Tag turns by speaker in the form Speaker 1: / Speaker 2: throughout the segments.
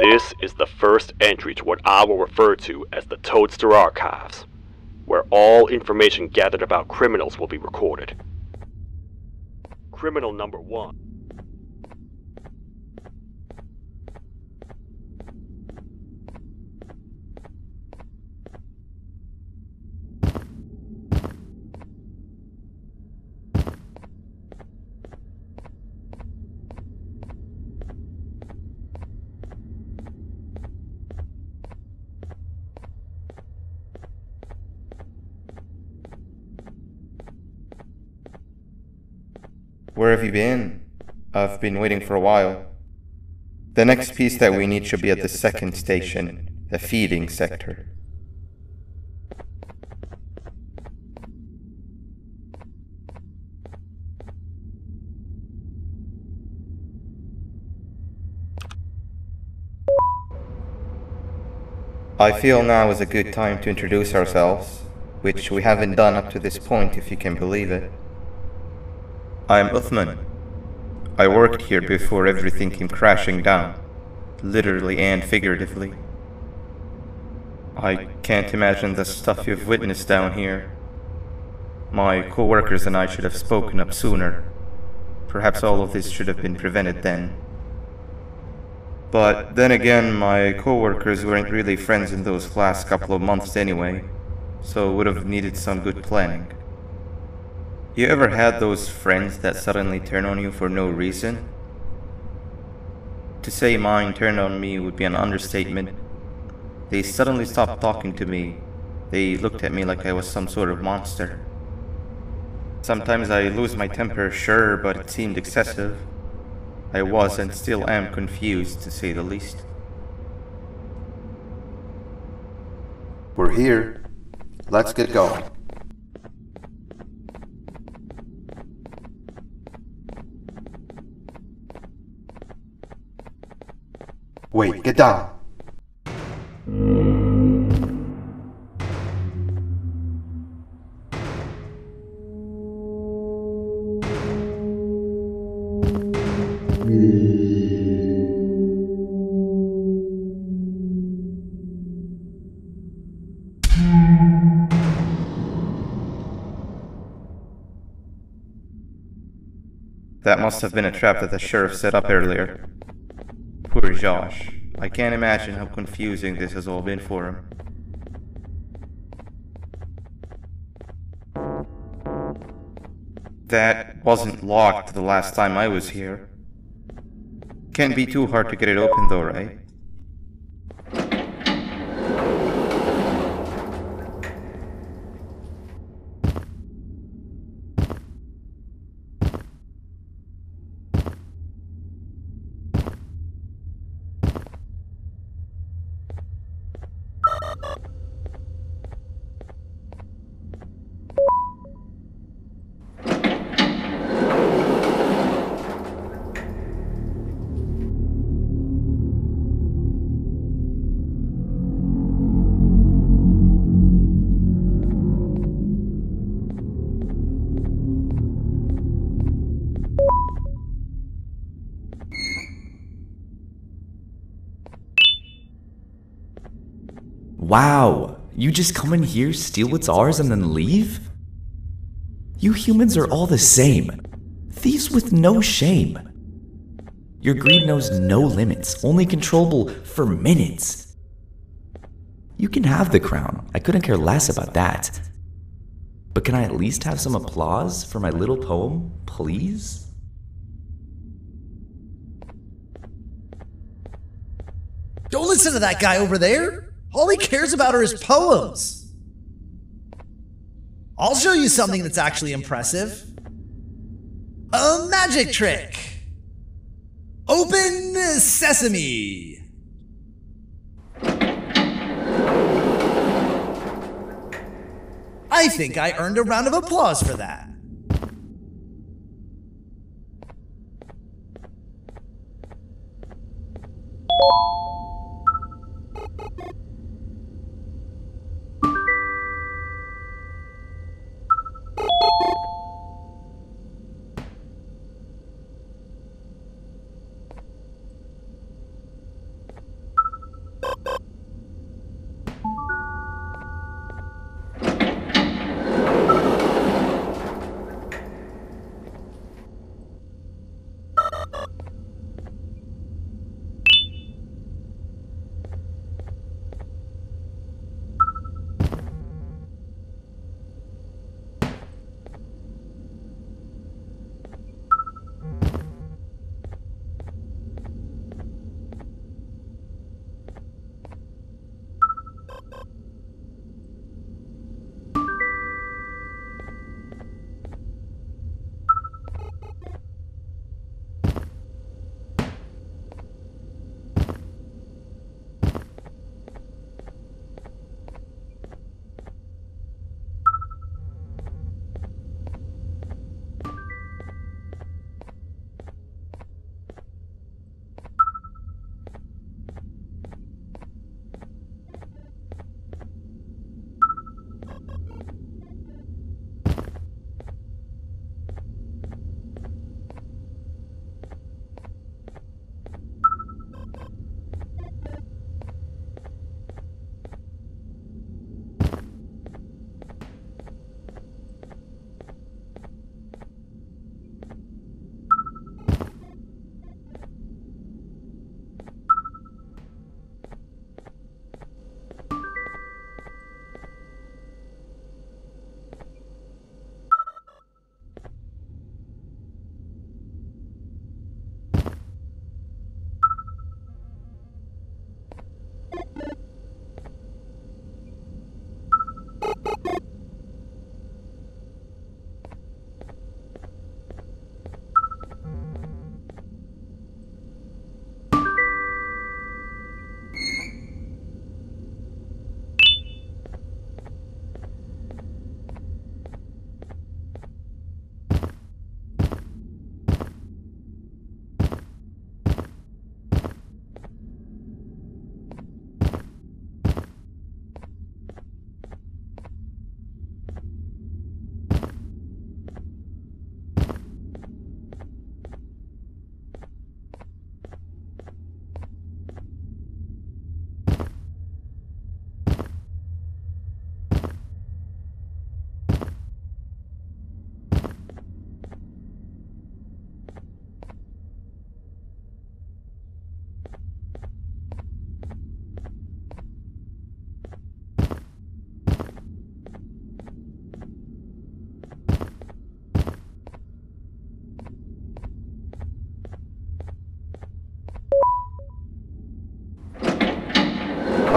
Speaker 1: This is the first entry to what I will refer to as the Toadster Archives, where all information gathered about criminals will be recorded. Criminal number one.
Speaker 2: Where have you been? I've been waiting for a while. The next piece that we need should be at the second station, the feeding sector. I feel now is a good time to introduce ourselves, which we haven't done up to this point if you can believe it. I'm Uthman. I worked here before everything came crashing down, literally and figuratively. I can't imagine the stuff you've witnessed down here. My co-workers and I should have spoken up sooner. Perhaps all of this should have been prevented then. But then again, my co-workers weren't really friends in those last couple of months anyway, so would have needed some good planning. You ever had those friends that suddenly turn on you for no reason? To say mine turned on me would be an understatement. They suddenly stopped talking to me. They looked at me like I was some sort of monster. Sometimes I lose my temper, sure, but it seemed excessive. I was and still am confused, to say the least.
Speaker 3: We're here. Let's get going. Wait, get down.
Speaker 2: That must have been a trap that the sheriff set up earlier. Josh. I can't imagine how confusing this has all been for him. That wasn't locked the last time I was here. Can't be too hard to get it open though, right?
Speaker 4: Wow, you just come in here, steal what's ours, and then leave? You humans are all the same. Thieves with no shame. Your greed knows no limits, only controllable for minutes. You can have the crown, I couldn't care less about that. But can I at least have some applause for my little poem, please?
Speaker 5: Don't listen to that guy over there. All he cares about are his poems. I'll show you something that's actually impressive. A magic trick. Open sesame. I think I earned a round of applause for that.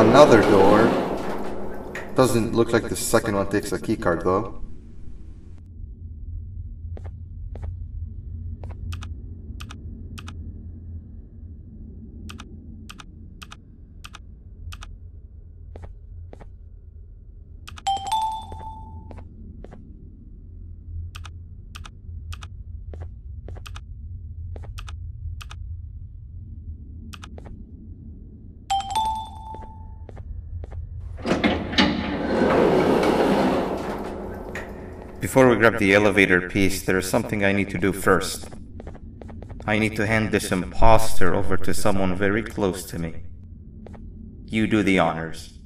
Speaker 3: Another door. Doesn't look like the second one takes a keycard though.
Speaker 2: Before we grab the elevator piece, there is something I need to do first. I need to hand this imposter over to someone very close to me. You do the honors.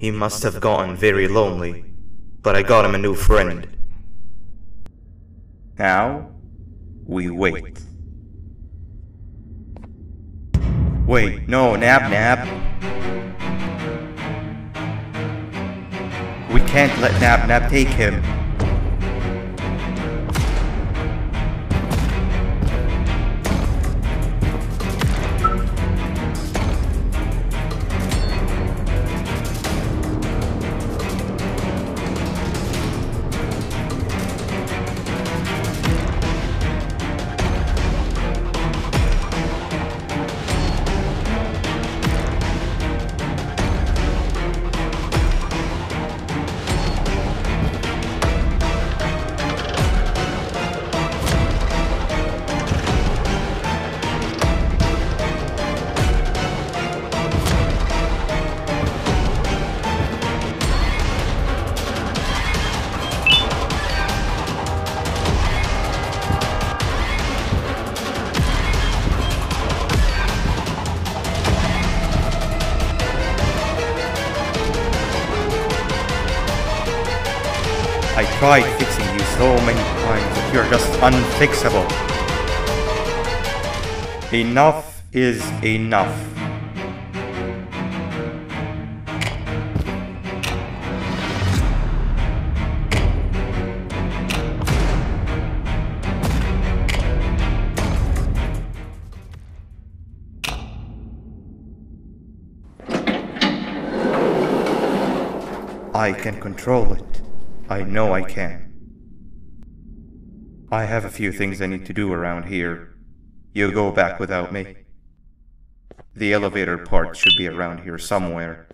Speaker 2: He must have gotten very lonely, but I got him a new friend. Now, we wait. Wait, no, Nab Nab. We can't let Nab Nab take him. Tried fixing you so many times that you're just unfixable. Enough is enough. I can control it. I know I can. I have a few things I need to do around here. You go back without me. The elevator part should be around here somewhere.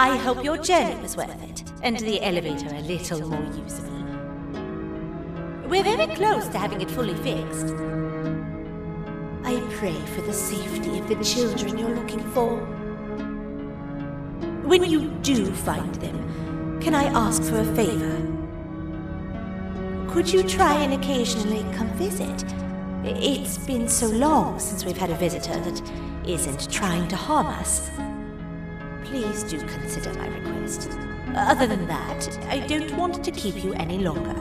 Speaker 6: I hope your journey was worth it, and the elevator a little more usable. We're very close to having it fully fixed. I pray for the safety of the children you're looking for. When you do find them, can I ask for a favor? Could you try and occasionally come visit? It's been so long since we've had a visitor that isn't trying to harm us. Please do consider my request. Other than that, I don't want to keep you any longer.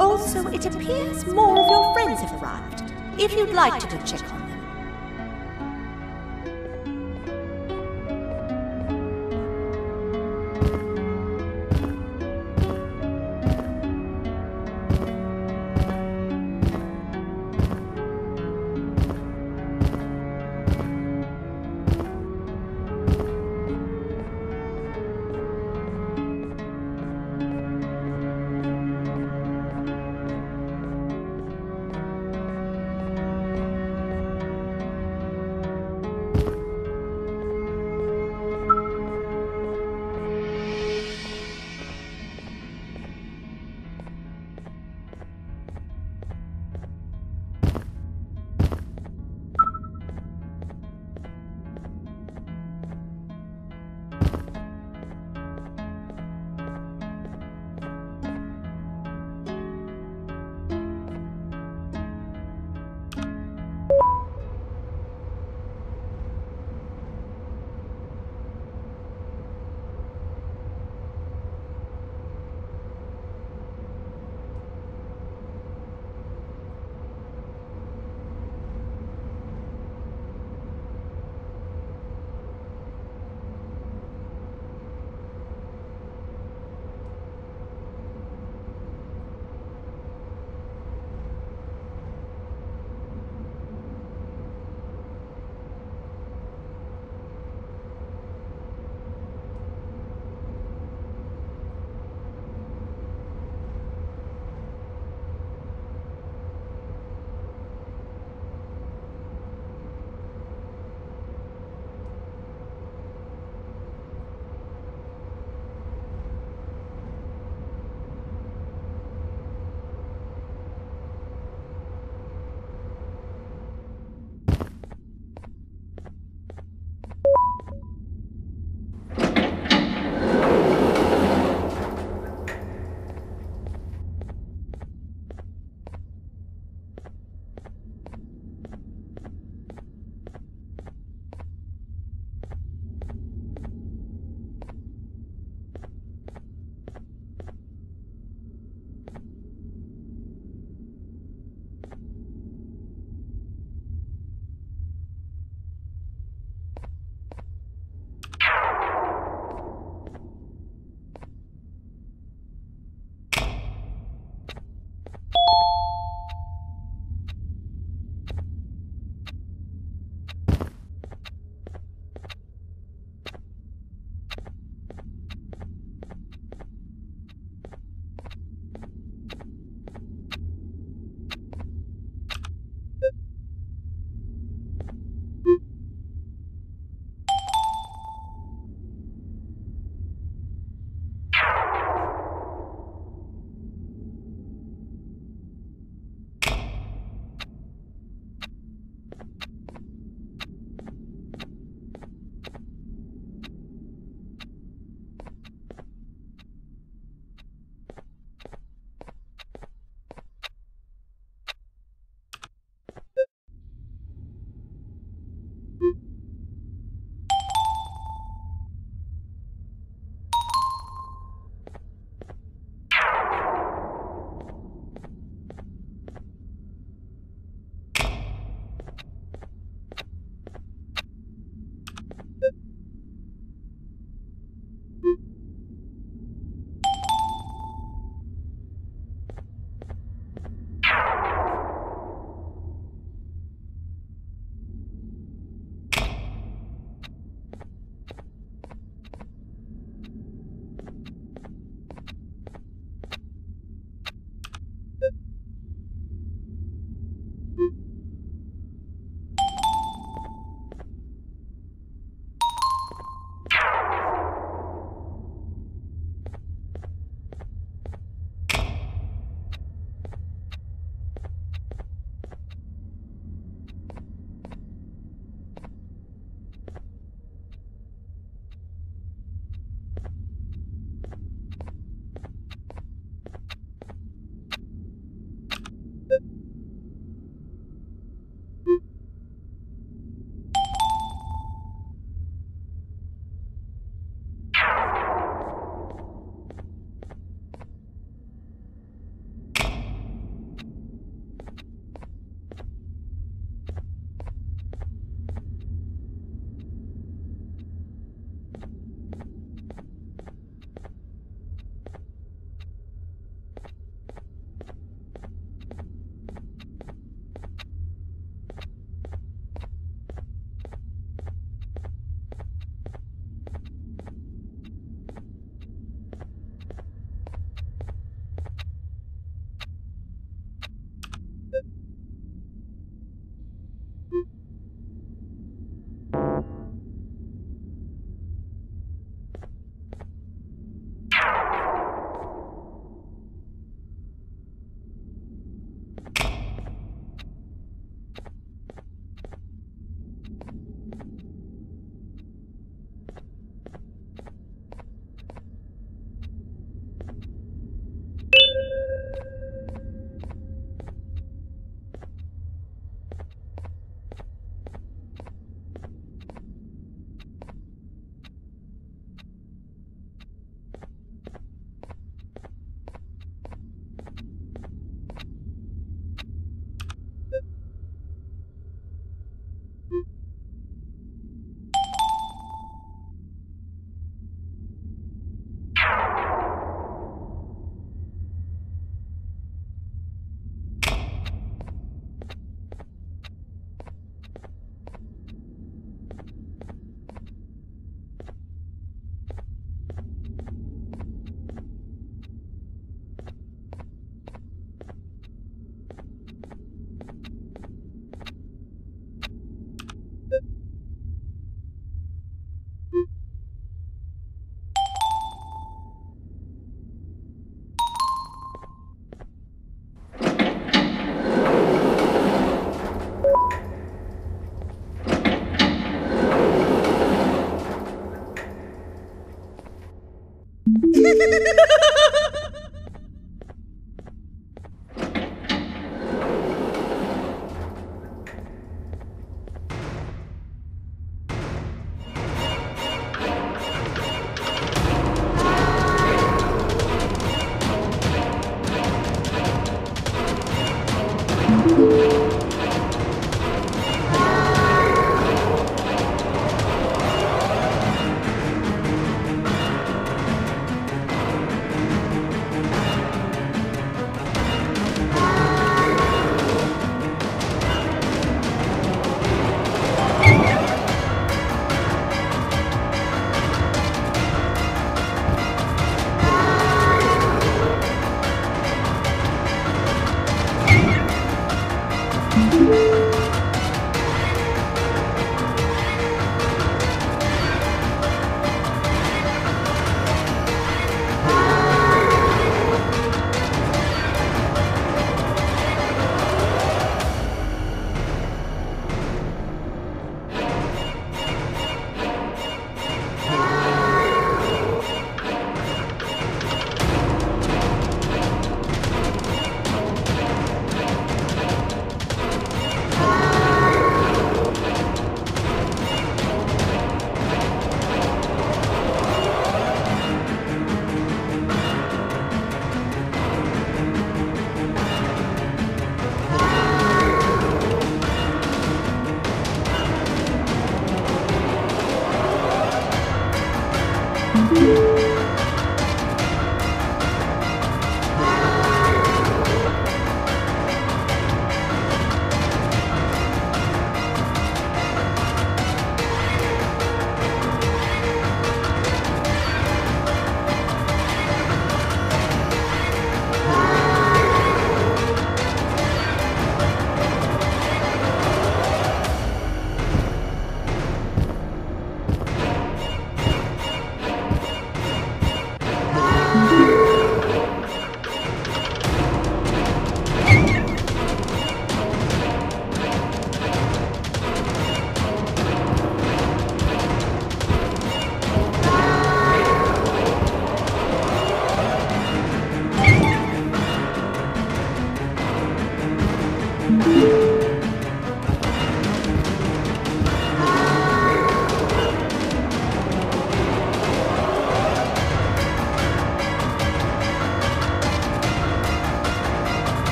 Speaker 6: Also, it appears more of your friends have arrived. If you'd like to go check on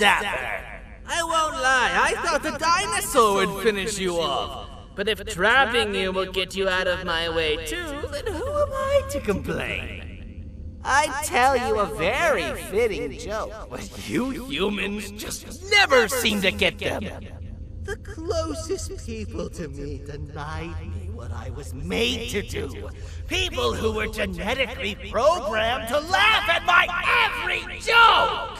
Speaker 7: zapper. I won't lie, I thought the dinosaur would finish you off. But if trapping you will get you out of my way too, then who am I to complain? I tell you a very fitting joke, but you humans just never seem to get them. The closest people to me denied me what I was made to do. People who were genetically programmed to laugh at my every joke!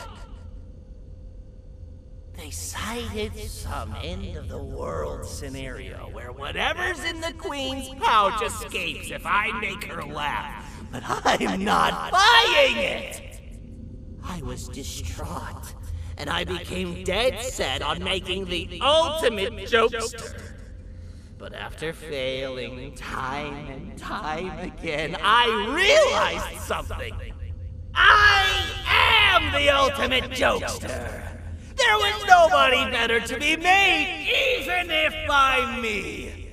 Speaker 7: They cited some end of the world scenario where whatever's in the Queen's pouch escapes if I make her laugh. But I'm not buying it! I was distraught, and I became dead set on making the ultimate jokester. But after failing time and time again, I realized something. I am the ultimate jokester! There was nobody better to be made, even if by me.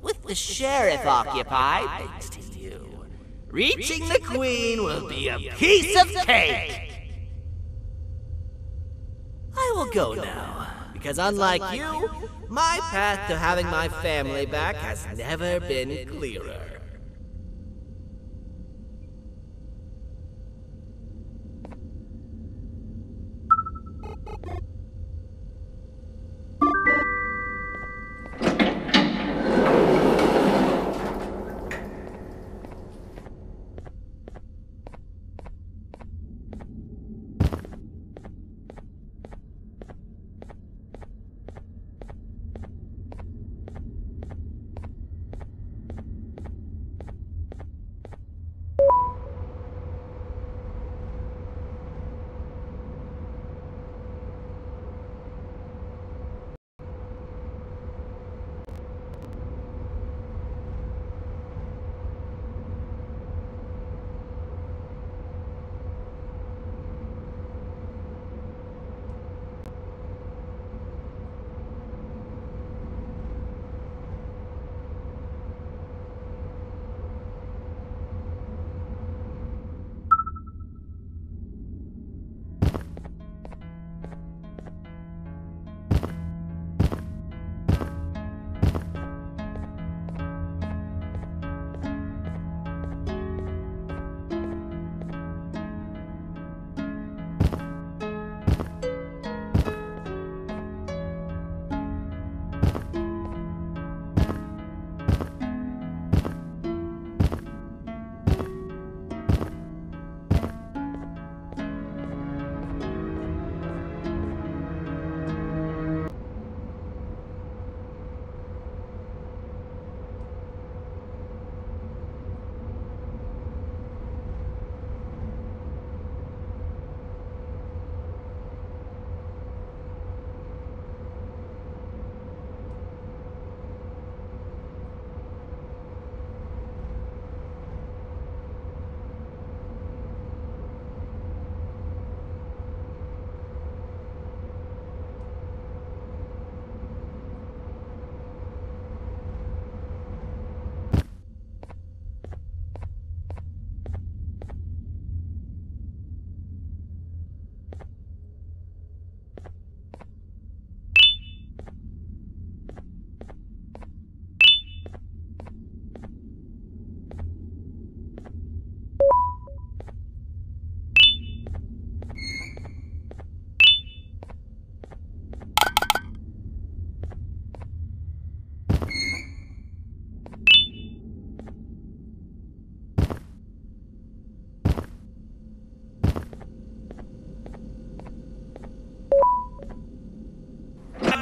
Speaker 7: With the sheriff occupied, thanks to you, reaching the queen will be a piece of cake. I will go now, because unlike you, my path to having my family back has never been clearer.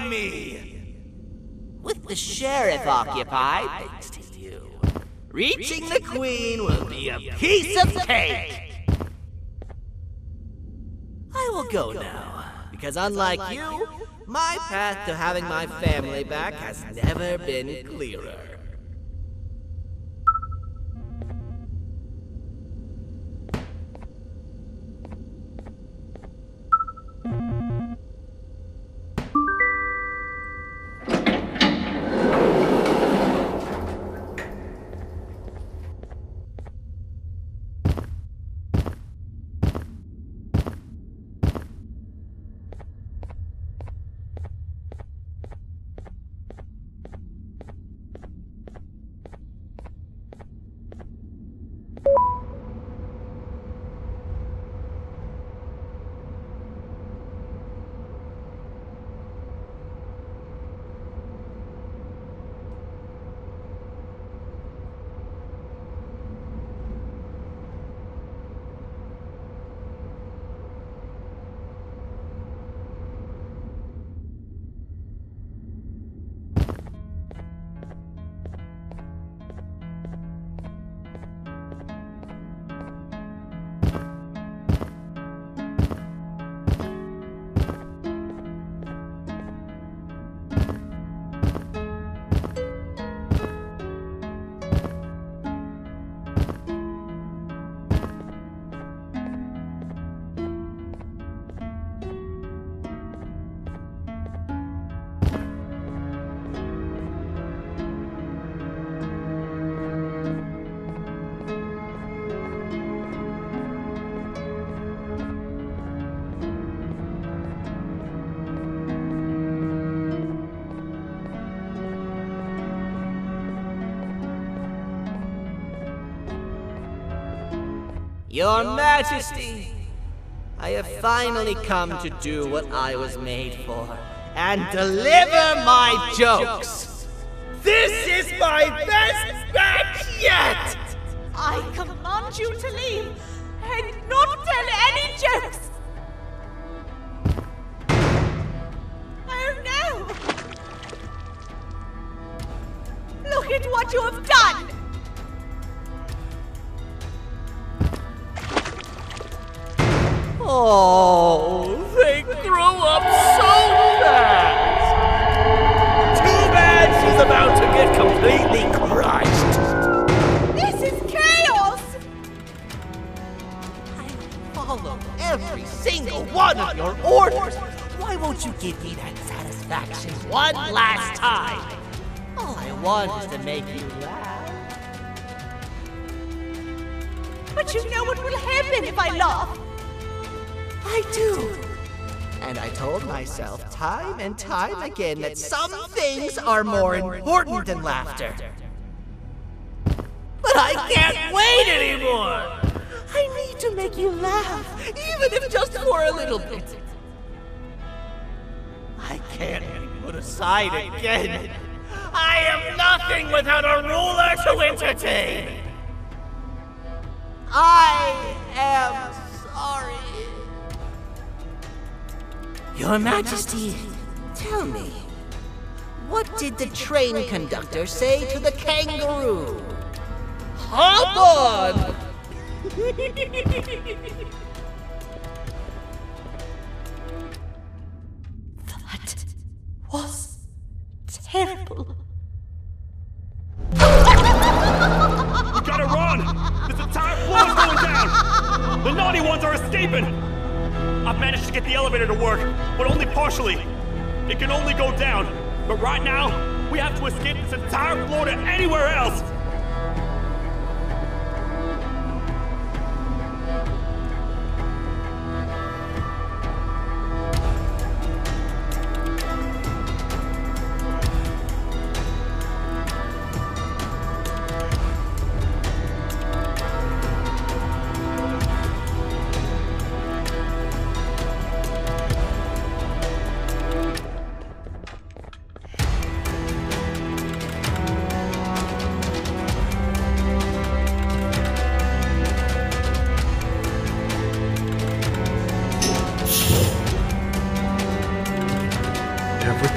Speaker 7: Me. With the sheriff occupied, thanks to you, reaching the queen will be a piece of cake. I will go now, because unlike you, my path to having my family back has never been clearer. Your Majesty, I have finally come to do what I was made for and deliver my jokes. This is my best batch yet!
Speaker 6: I command you to leave
Speaker 7: again that some things are more important than laughter. But I can't wait anymore! I need to make you laugh, even if just for a little bit. I can't be put aside again. I am nothing without a ruler to entertain. I am sorry. Your Majesty, tell me, what did the train conductor say to the kangaroo? Hop on!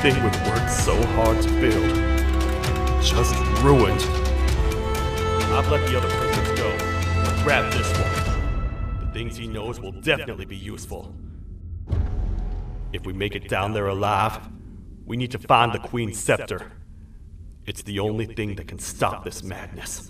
Speaker 1: thing we've worked so hard to build just ruined. I've let the other prisoners go. Grab this one. The things he knows will definitely be useful. If we make it down there alive, we need to find the Queen's Scepter. It's the only thing that can stop this madness.